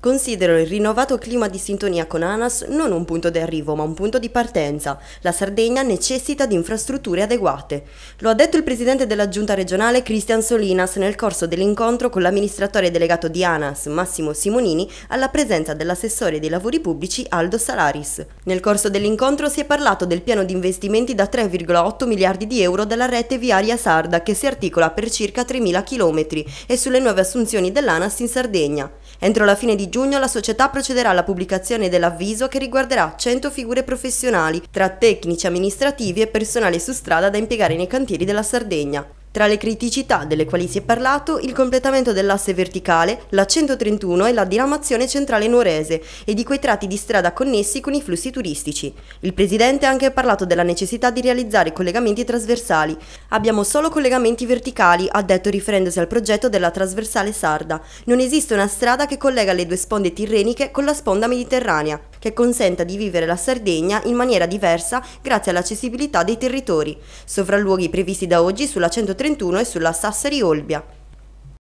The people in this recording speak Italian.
Considero il rinnovato clima di sintonia con ANAS non un punto di arrivo, ma un punto di partenza. La Sardegna necessita di infrastrutture adeguate. Lo ha detto il presidente della giunta regionale Cristian Solinas nel corso dell'incontro con l'amministratore delegato di ANAS, Massimo Simonini, alla presenza dell'assessore dei lavori pubblici Aldo Salaris. Nel corso dell'incontro si è parlato del piano di investimenti da 3,8 miliardi di euro della rete viaria sarda che si articola per circa 3.000 km e sulle nuove assunzioni dell'ANAS in Sardegna. Entro la fine di giugno la società procederà alla pubblicazione dell'avviso che riguarderà 100 figure professionali, tra tecnici amministrativi e personale su strada da impiegare nei cantieri della Sardegna. Tra le criticità delle quali si è parlato, il completamento dell'asse verticale, la 131 e la diramazione centrale nuorese e di quei tratti di strada connessi con i flussi turistici. Il Presidente ha anche parlato della necessità di realizzare collegamenti trasversali. Abbiamo solo collegamenti verticali, ha detto riferendosi al progetto della trasversale sarda. Non esiste una strada che collega le due sponde tirreniche con la sponda mediterranea, che consenta di vivere la Sardegna in maniera diversa grazie all'accessibilità dei territori. Sovralluoghi previsti da oggi sulla 131 e sulla Sassari Olbia.